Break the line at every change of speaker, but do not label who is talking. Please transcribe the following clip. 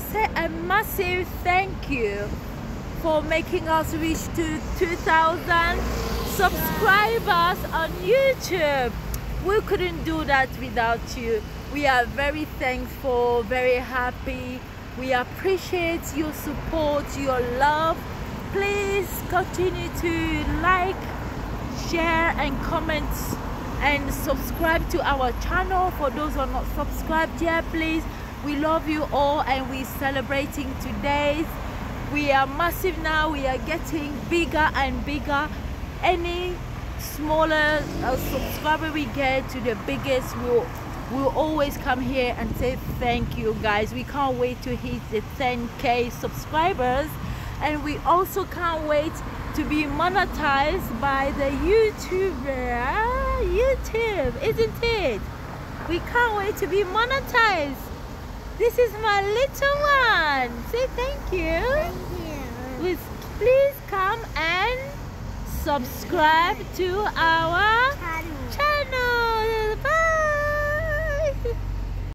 say a massive thank you for making us reach to 2,000 subscribers on YouTube. We couldn't do that without you. We are very thankful, very happy. We appreciate your support, your love. Please continue to like, share, and comment and subscribe to our channel for those who are not subscribed yet please we love you all and we're celebrating today we are massive now we are getting bigger and bigger any smaller uh, subscriber we get to the biggest we'll we'll always come here and say thank you guys we can't wait to hit the 10k subscribers and we also can't wait to be monetized by the YouTuber. YouTube, isn't it? We can't wait to be monetized. This is my little one. Say thank you.
Thank you.
Please, please come and subscribe to our